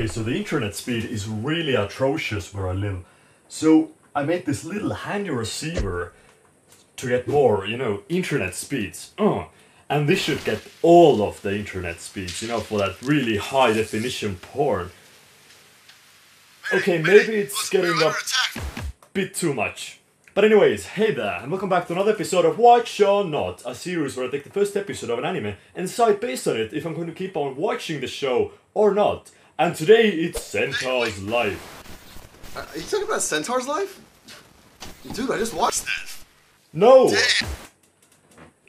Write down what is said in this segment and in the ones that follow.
Okay, so the internet speed is really atrocious where I live. So I made this little handy receiver to get more, you know, internet speeds. Uh, and this should get all of the internet speeds, you know, for that really high definition porn. Okay, maybe it's getting a bit too much. But anyways, hey there, and welcome back to another episode of Watch or Not, a series where I take the first episode of an anime and decide based on it if I'm going to keep on watching the show or not. And today it's Centaur's Life. Are you talking about Centaur's Life? Dude, I just watched that. No! Damn.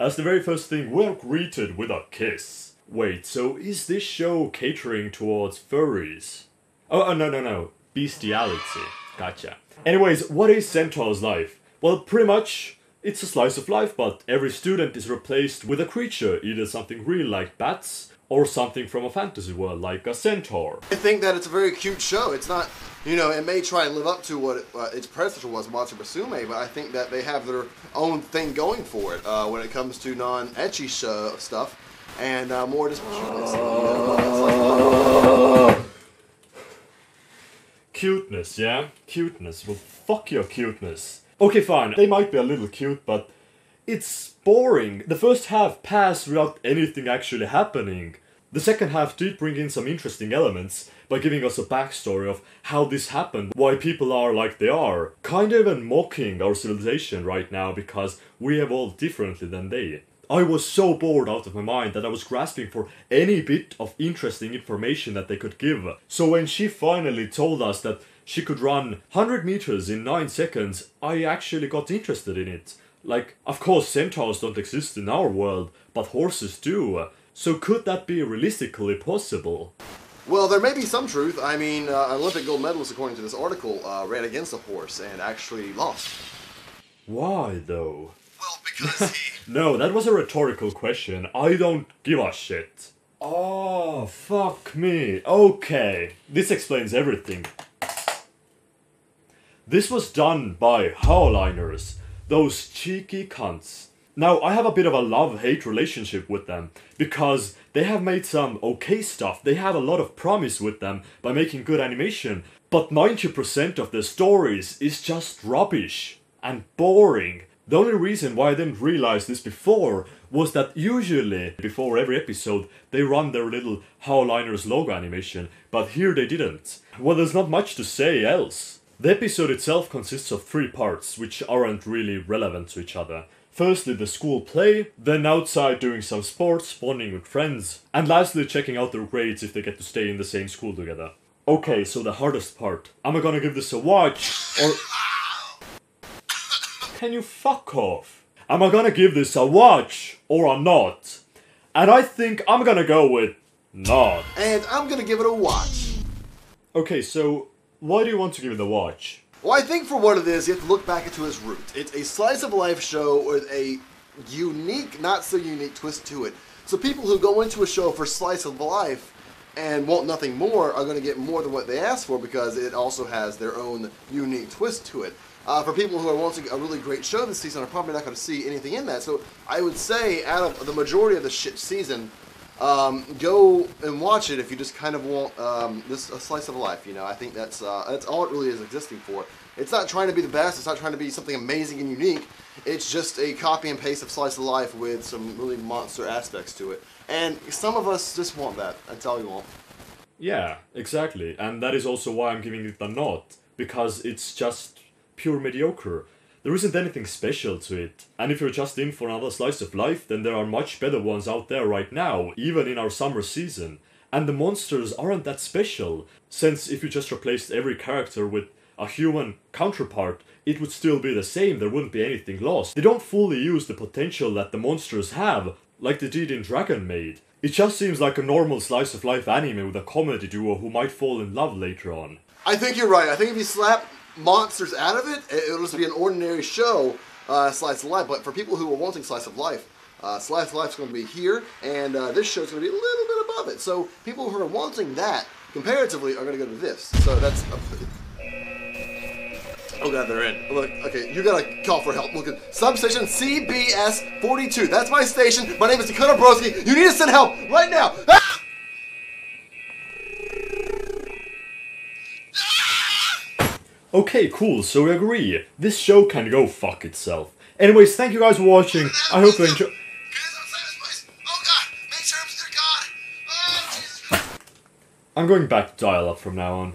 As the very first thing, we're greeted with a kiss. Wait, so is this show catering towards furries? Oh, oh no, no, no. Bestiality. Gotcha. Anyways, what is Centaur's life? Well, pretty much, it's a slice of life, but every student is replaced with a creature, either something real like bats, or something from a fantasy world like a centaur. I think that it's a very cute show. It's not, you know, it may try and live up to what it, uh, its predecessor was, Monster Musume, but I think that they have their own thing going for it uh, when it comes to non-ecchi show stuff and uh, more just cuteness. You like- Cuteness, yeah? Cuteness. Well, fuck your cuteness. Okay, fine. They might be a little cute, but it's boring. The first half passed without anything actually happening. The second half did bring in some interesting elements by giving us a backstory of how this happened, why people are like they are, kind of even mocking our civilization right now because we evolved differently than they. I was so bored out of my mind that I was grasping for any bit of interesting information that they could give. So when she finally told us that she could run 100 meters in 9 seconds, I actually got interested in it. Like, of course, centaurs don't exist in our world, but horses do. So could that be realistically possible? well, there may be some truth. I mean, uh, an Olympic gold medalist, according to this article, uh, ran against a horse and actually lost. Why though? Well, because he... No, that was a rhetorical question. I don't give a shit. Oh, fuck me. Okay, this explains everything. This was done by Haoliners, those cheeky cunts. Now, I have a bit of a love hate relationship with them because they have made some okay stuff. They have a lot of promise with them by making good animation, but 90% of their stories is just rubbish and boring. The only reason why I didn't realize this before was that usually, before every episode, they run their little Haoliners logo animation, but here they didn't. Well, there's not much to say else. The episode itself consists of three parts, which aren't really relevant to each other. Firstly, the school play, then outside doing some sports, bonding with friends, and lastly, checking out their grades if they get to stay in the same school together. Okay, so the hardest part. Am I gonna give this a watch, or. Can you fuck off? Am I gonna give this a watch, or a not? And I think I'm gonna go with not. And I'm gonna give it a watch. Okay, so why do you want to give it a watch? Well, I think for what it is, you have to look back into its root. It's a slice of life show with a unique, not so unique twist to it. So people who go into a show for slice of life and want nothing more are going to get more than what they ask for because it also has their own unique twist to it. Uh, for people who are wanting a really great show this season, are probably not going to see anything in that. So I would say, out of the majority of the shit season, um, go and watch it if you just kind of want um, this a slice of life. You know, I think that's uh, that's all it really is existing for. It's not trying to be the best. It's not trying to be something amazing and unique. It's just a copy and paste of slice of life with some really monster aspects to it. And some of us just want that. That's all we want. Yeah, exactly. And that is also why I'm giving it a not because it's just pure mediocre. There isn't anything special to it. And if you're just in for another slice of life, then there are much better ones out there right now, even in our summer season. And the monsters aren't that special, since if you just replaced every character with a human counterpart, it would still be the same, there wouldn't be anything lost. They don't fully use the potential that the monsters have, like they did in Dragon Maid. It just seems like a normal slice of life anime with a comedy duo who might fall in love later on. I think you're right. I think if you slap monsters out of it, it- it'll just be an ordinary show, uh, slice of life. But for people who are wanting slice of life, uh, slice of life's going to be here, and uh, this show's going to be a little bit above it. So people who are wanting that comparatively are going to go to this. So that's. Oh god, they're in. Look, okay, you gotta call for help. Look at substation CBS 42. That's my station. My name is Dakota Broskie. You need to send help right now. Ah! Okay, cool, so we agree. This show can go fuck itself. Anyways, thank you guys for watching. I hope you enjoy. Oh God! Make sure I'm good God! Oh! I'm going back to dial up from now on.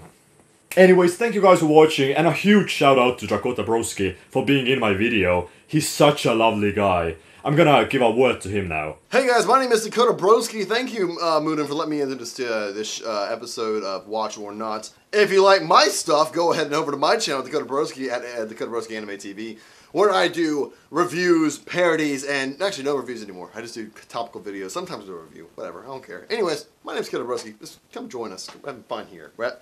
Anyways, thank you guys for watching, and a huge shout out to Dakota Broskie for being in my video. He's such a lovely guy. I'm gonna give a word to him now. Hey guys, my name is Dakota Broskie. Thank you, uh, Moonin, for letting me into this, uh, this uh, episode of Watch or Not. If you like my stuff, go ahead and over to my channel, Dakota Broskie, at uh, Dakota Broskie Anime TV, where I do reviews, parodies, and actually no reviews anymore. I just do topical videos. Sometimes I do a review, whatever. I don't care. Anyways, my name's Dakota Broskie. Just come join us. We're having fun here, right?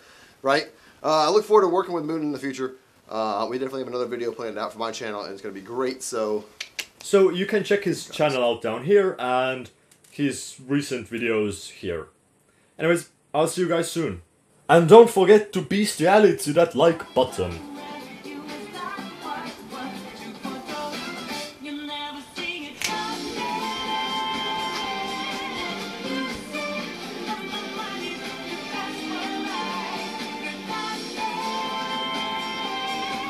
Right? Uh, I look forward to working with Moon in the future. Uh, we definitely have another video planned out for my channel, and it's going to be great. So So you can check his channel out down here and his recent videos here. Anyways, I'll see you guys soon. And don't forget to bestiality that like button.